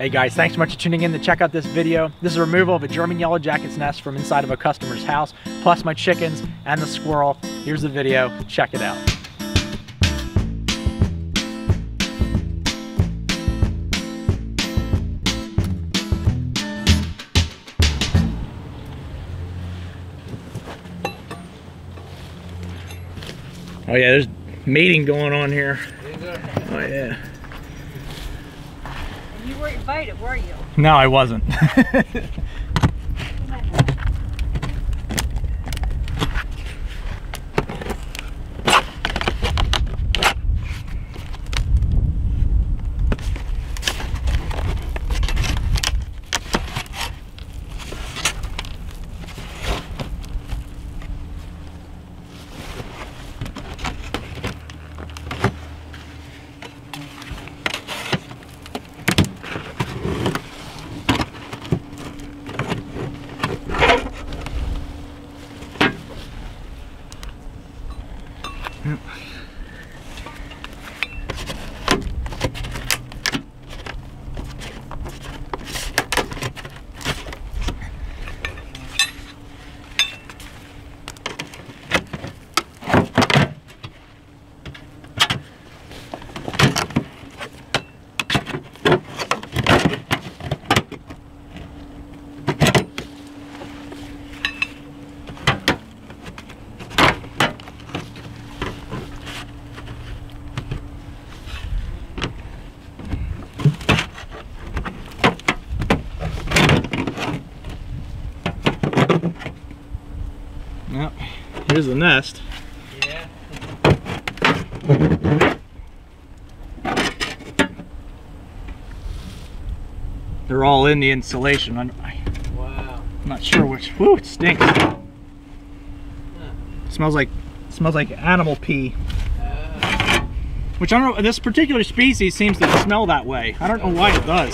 Hey guys, thanks so much for tuning in to check out this video. This is a removal of a German yellow jacket's nest from inside of a customer's house, plus my chickens and the squirrel. Here's the video, check it out. Oh yeah, there's mating going on here. Oh yeah. Invited, were you? No, I wasn't. Yep. Here's the nest. Yeah. They're all in the insulation. I'm, Wow. I'm not sure which. Whew, it stinks. smells like smells like animal pee. Uh, Which I don't know. This particular species seems to smell that way. I don't know why it does.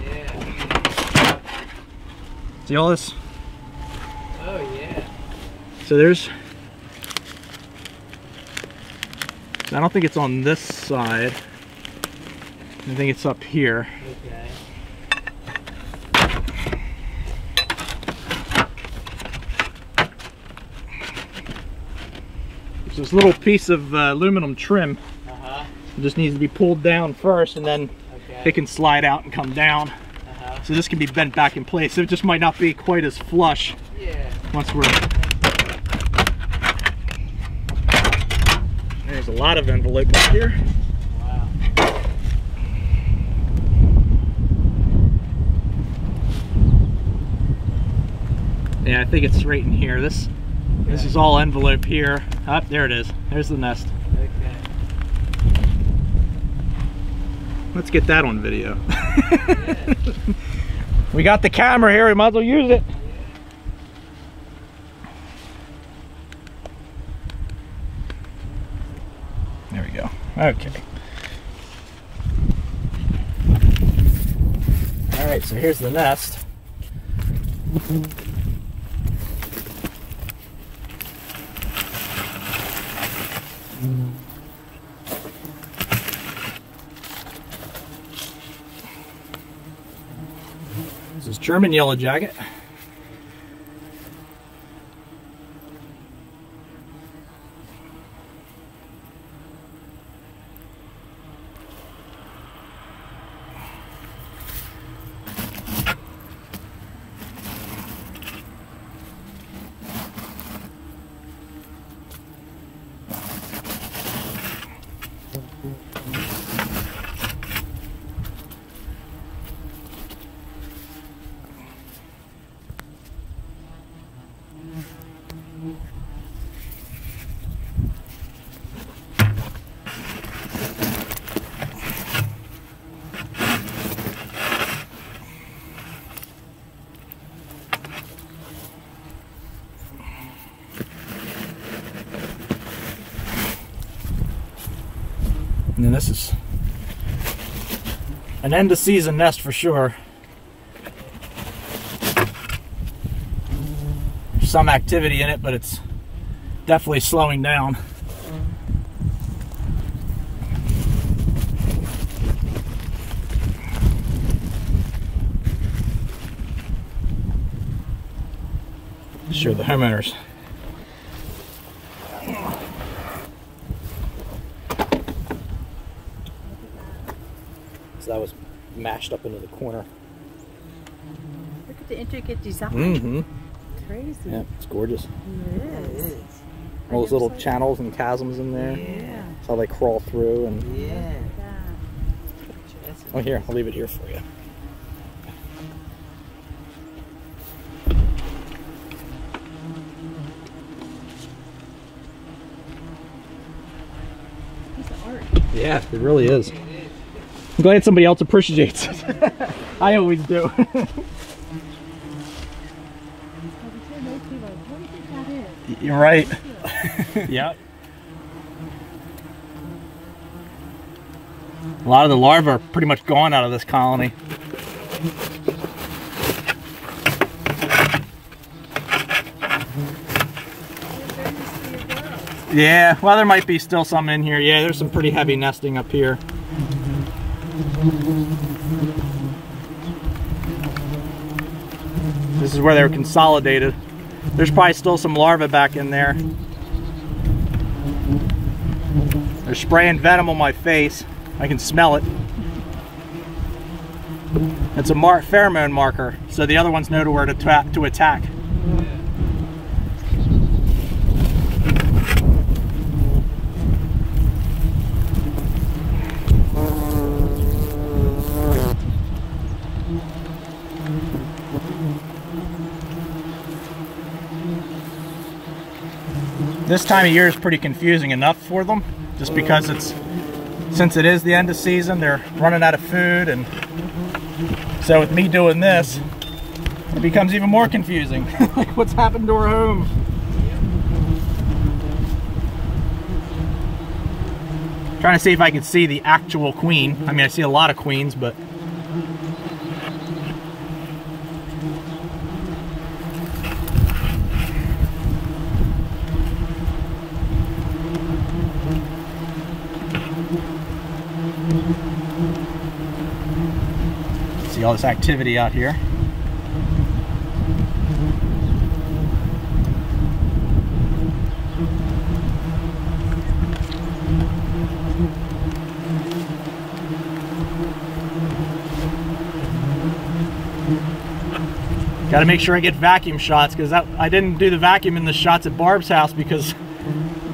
yeah. See all this? So there's. I don't think it's on this side. I think it's up here. Okay. There's this little piece of uh, aluminum trim. Uh huh. It just needs to be pulled down first, and then Okay. it can slide out and come down. Uh huh. So this can be bent back in place. It just might not be quite as flush Yeah. once we're. A lot of envelope up here. Wow. Yeah, I think it's right in here. This this is all envelope here. Up there it is. There's the nest. Okay. Let's get that on video. Yeah. we got the camera here. We might as well use it. There we go. Okay. All right, so here's the nest. This is German yellow jacket. mean, this is an end of season nest for sure. Some activity in it, but it's definitely slowing down. Sure, the homeowners that was mashed up into the corner. Look at the intricate design. Mm-hmm. Crazy. Yeah, it's gorgeous. It is. All those little channels and chasms in there. Yeah. That's how they crawl through. And Yeah. Oh, here, I'll leave it here for you. Yeah, it really is. I'm glad somebody else appreciates it. I always do. You said, most people are like, what do you think that is? You're right. yep. A lot of the larvae are pretty much gone out of this colony. There used to be a girl. Yeah, well, there might be still some in here. Yeah, there's some pretty heavy nesting up here. This is where they were consolidated. There's probably still some larvae back in there. They're spraying venom on my face. I can smell it. It's a mar pheromone marker, so the other ones know to where to, to attack. This time of year is pretty confusing enough for them, just because it's since it is the end of season, they're running out of food, and so with me doing this, it becomes even more confusing. like what's happened to our home? Trying to see if I can see the actual queen. I mean, I see a lot of queens, but see all this activity out here. Got to make sure I get vacuum shots because I didn't do the vacuum in the shots at Barb's house because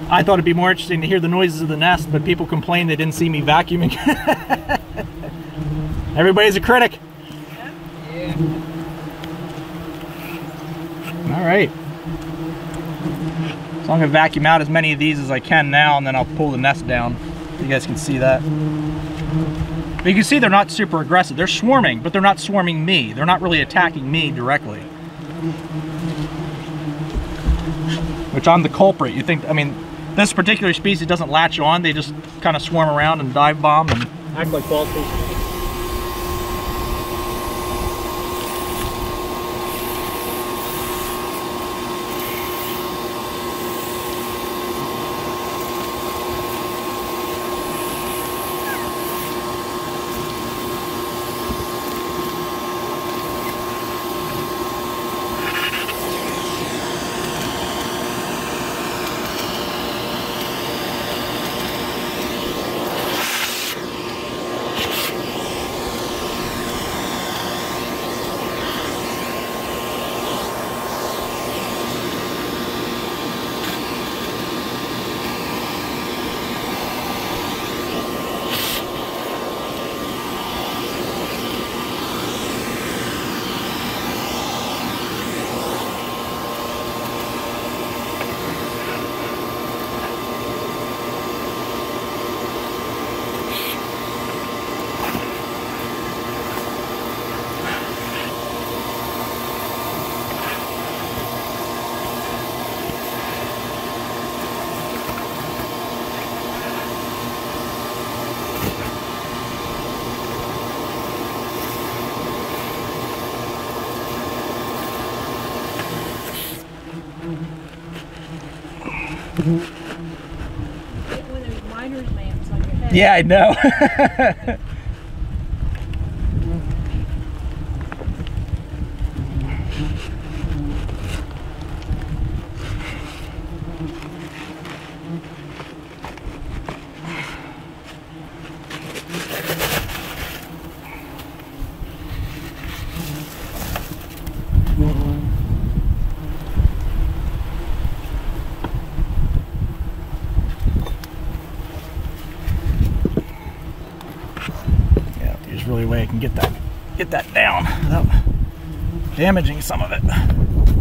I thought it'd be more interesting to hear the noises of the nest, but people complained they didn't see me vacuuming. Everybody's a critic. Yeah. All right. So I'm gonna vacuum out as many of these as I can now, and then I'll pull the nest down. You guys can see that. But you can see they're not super aggressive. They're swarming, but they're not swarming me. They're not really attacking me directly. Which I'm the culprit. You think, I mean, this particular species doesn't latch on. They just kind of swarm around and dive bomb and act like bald Yeah, I know. Yeah, there's really a way I can get that get that damaging some of it.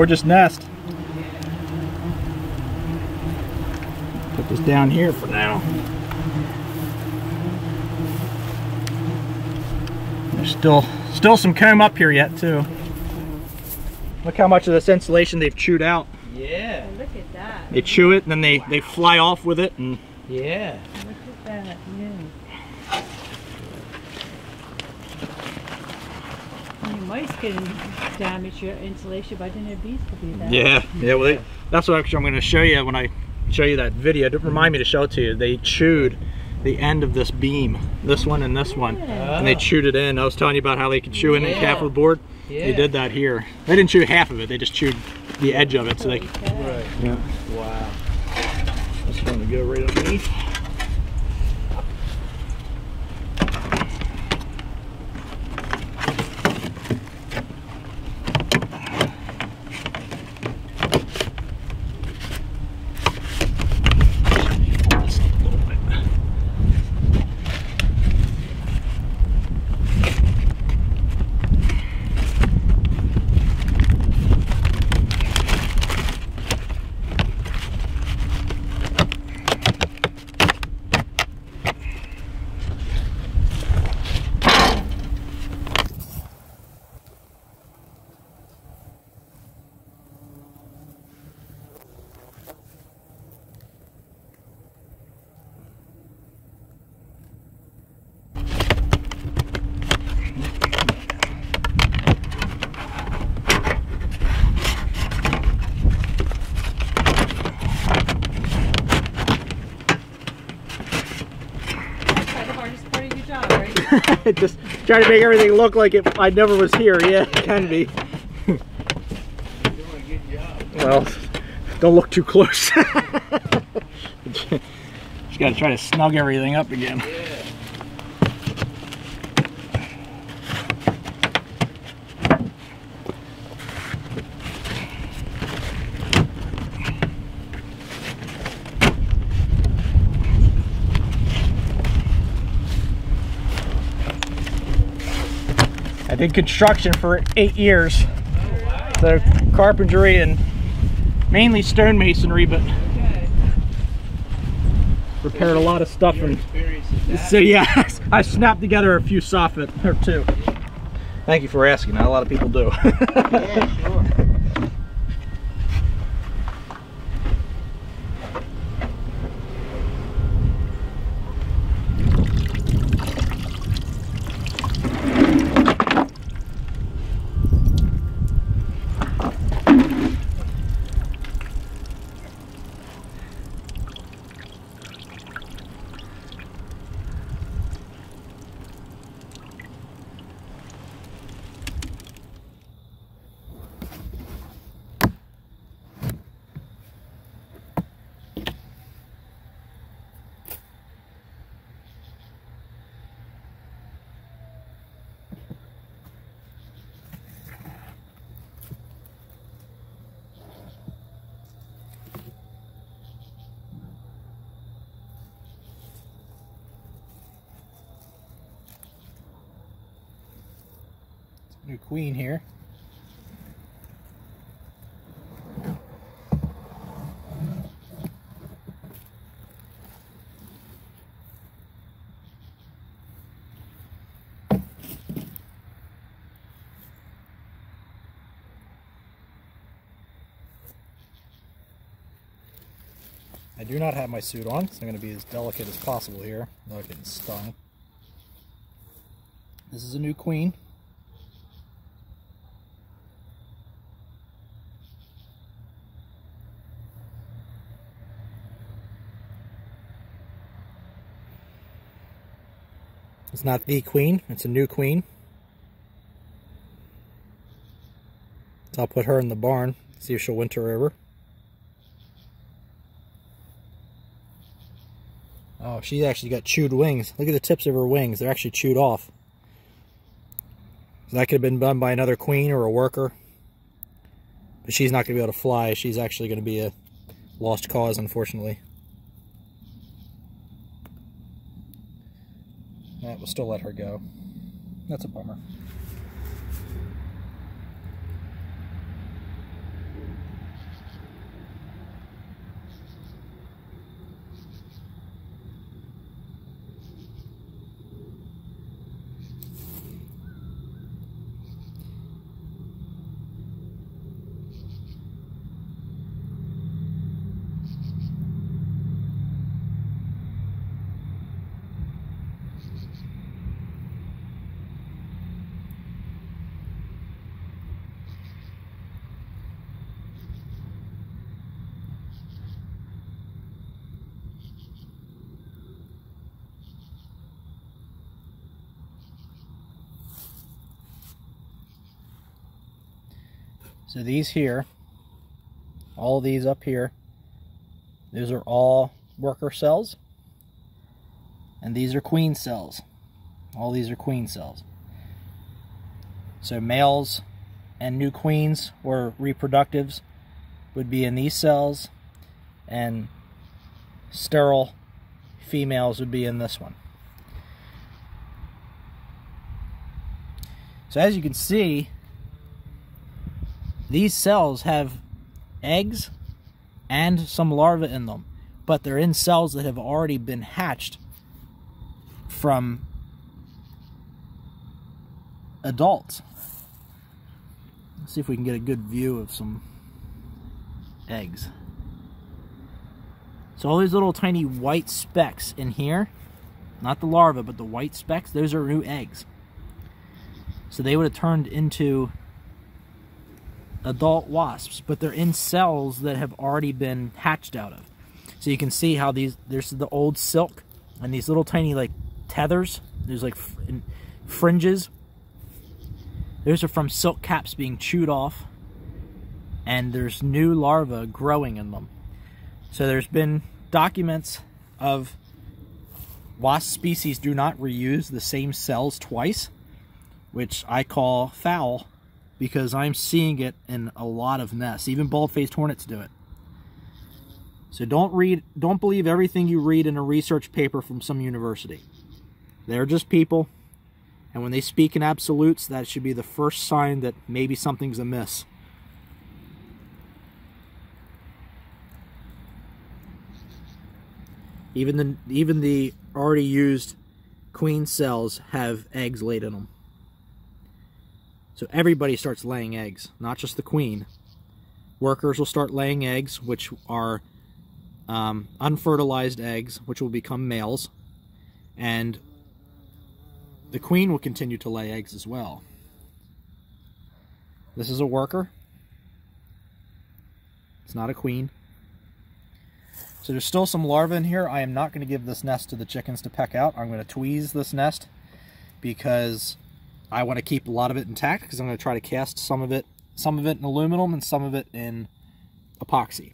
Gorgeous nest. Put this down here for now. There's still still some comb up here yet too. Look how much of this insulation they've chewed out. Yeah. Look at that. They chew it and then they, they fly off with it and Yeah. Look at that. Yeah. And Your mice can damage your insulation, but I didn't know bees could do that. Yeah, yeah. Well, they, that's what actually I'm going to show you when I show you that video. Don't remind me to show it to you. They chewed the end of this beam, this one and this one, Yeah. and they chewed it in. I was telling you about how they could chew in Yeah. half of the board. Yeah. They did that here. They didn't chew half of it. They just chewed the edge of it. So they. Holy. Right. Yeah. Wow. Just going to go right underneath. just trying to make everything look like it I never was here. Yeah, it can be. Well, don't look too close. Just gotta try to snug everything up again. Yeah. Did construction for eight years. Oh, wow. So carpentry and mainly stonemasonry, but Okay. repaired a lot of stuff. Your And so yeah, I snapped together a few soffit or two. Thank you for asking. Not a lot of people do. Yeah, sure. New queen here. I do not have my suit on, so I'm going to be as delicate as possible here without getting stung. This is a new queen. It's not the queen, it's a new queen. So I'll put her in the barn, see if she'll winter over. Oh, she's actually got chewed wings. Look at the tips of her wings. They're actually chewed off. So that could have been done by another queen or a worker. But she's not going to be able to fly. She's actually going to be a lost cause, unfortunately. We'll still let her go. That's a bummer. So these here, all these up here, those are all worker cells. And these are queen cells. All these are queen cells. So males and new queens or reproductives would be in these cells and sterile females would be in this one. So as you can see, these cells have eggs and some larvae in them, but they're in cells that have already been hatched from adults. Let's see if we can get a good view of some eggs. So all these little tiny white specks in here, not the larvae, but the white specks, those are new eggs. So they would have turned into adult wasps, but they're in cells that have already been hatched out of. So you can see how these, there's the old silk and these little tiny like tethers, there's like fringes. Those are from silk caps being chewed off and there's new larvae growing in them. So there's been documents of wasp species do not reuse the same cells twice, which I call foul because I'm seeing it in a lot of nests. Even bald-faced hornets do it. So don't read, don't believe everything you read in a research paper from some university. They're just people, and when they speak in absolutes, that should be the first sign that maybe something's amiss. Even the even the already used queen cells have eggs laid in them. So everybody starts laying eggs, not just the queen. Workers will start laying eggs, which are um, unfertilized eggs, which will become males. And the queen will continue to lay eggs as well. This is a worker. It's not a queen. So there's still some larvae in here. I am not going to give this nest to the chickens to peck out. I'm going to tweeze this nest because I want to keep a lot of it intact because I'm going to try to cast some of it, some of it in aluminum and some of it in epoxy.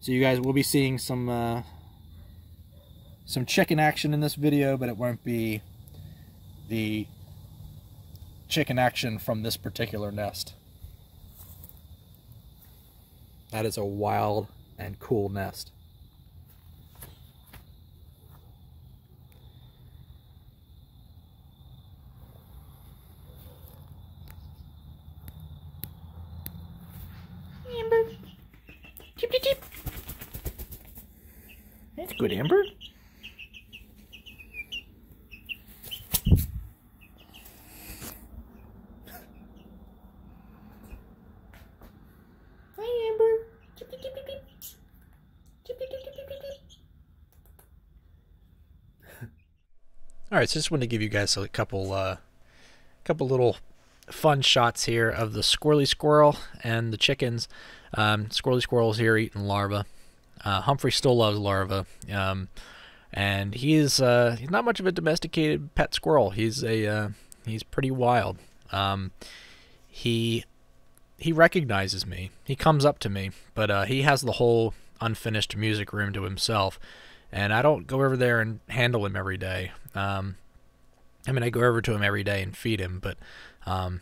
So you guys will be seeing some uh, some chicken action in this video, but it won't be the chicken action from this particular nest. That is a wild and cool nest. Good, Amber. Hi, Amber. All right, so just wanted to give you guys a couple, uh, couple little fun shots here of the squirrely squirrel and the chickens. Um, squirrely squirrel's here eating larvae. Uh, Humphrey still loves larvae, um, and he's uh, he's not much of a domesticated pet squirrel. He's a uh, he's pretty wild. Um, he he recognizes me. He comes up to me, but uh, he has the whole unfinished music room to himself, and I don't go over there and handle him every day. Um, I mean, I go over to him every day and feed him, but um,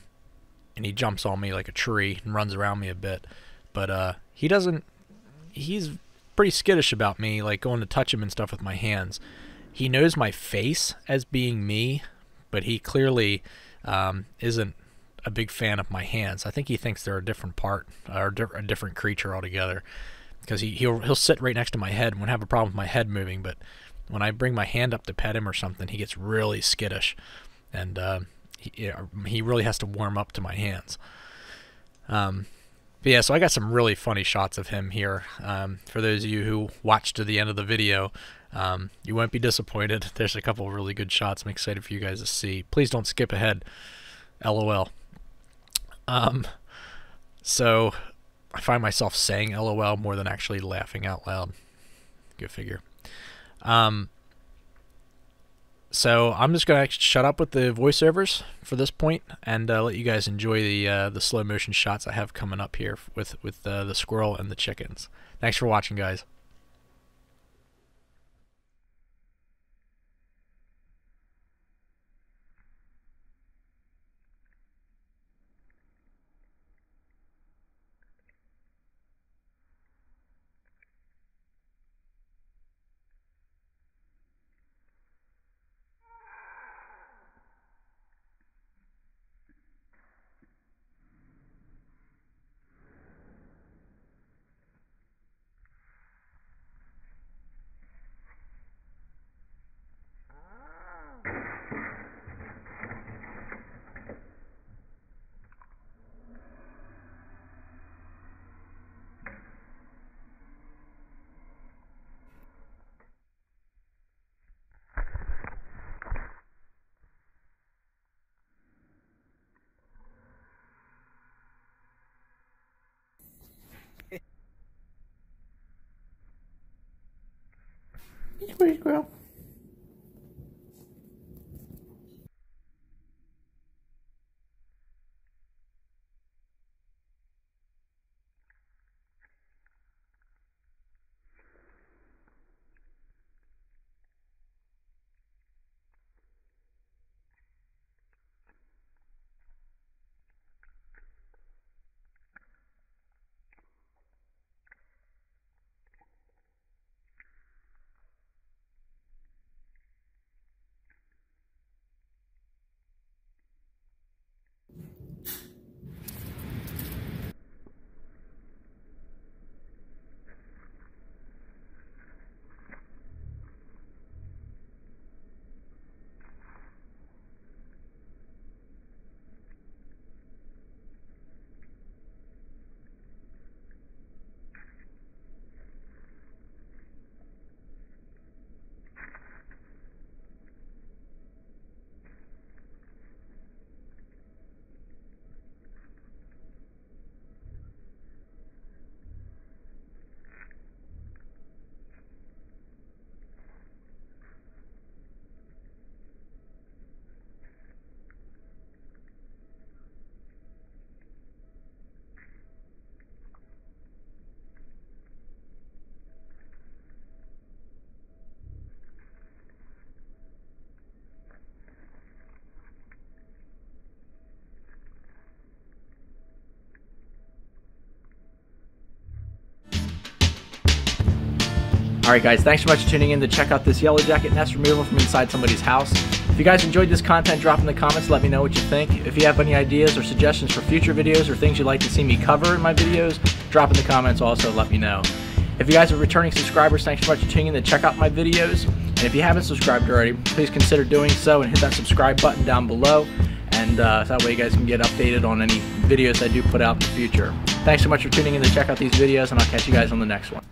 and he jumps on me like a tree and runs around me a bit, but uh, he doesn't. He's pretty skittish about me, like going to touch him and stuff with my hands. He knows my face as being me, but he clearly um, isn't a big fan of my hands. I think he thinks they're a different part or a different creature altogether. Because he he'll he'll sit right next to my head and won't have a problem with my head moving, but when I bring my hand up to pet him or something, he gets really skittish, and uh, he he really has to warm up to my hands. Um, but yeah, so I got some really funny shots of him here. Um, for those of you who watched to the end of the video, um, you won't be disappointed. There's a couple of really good shots. I'm excited for you guys to see. Please don't skip ahead. LOL. Um, so I find myself saying LOL more than actually laughing out loud. Good figure. Um, so I'm just gonna shut up with the voiceovers for this point and uh, let you guys enjoy the uh, the slow motion shots I have coming up here with with uh, the squirrel and the chickens. Thanks for watching, guys. Squirrel, squirrel. Alright guys, thanks so much for tuning in to check out this yellow jacket nest removal from inside somebody's house. If you guys enjoyed this content, drop in the comments, let me know what you think. If you have any ideas or suggestions for future videos or things you'd like to see me cover in my videos, drop in the comments also, let me know. If you guys are returning subscribers, thanks so much for tuning in to check out my videos. And if you haven't subscribed already, please consider doing so and hit that subscribe button down below. And uh, that way you guys can get updated on any videos I do put out in the future. Thanks so much for tuning in to check out these videos, and I'll catch you guys on the next one.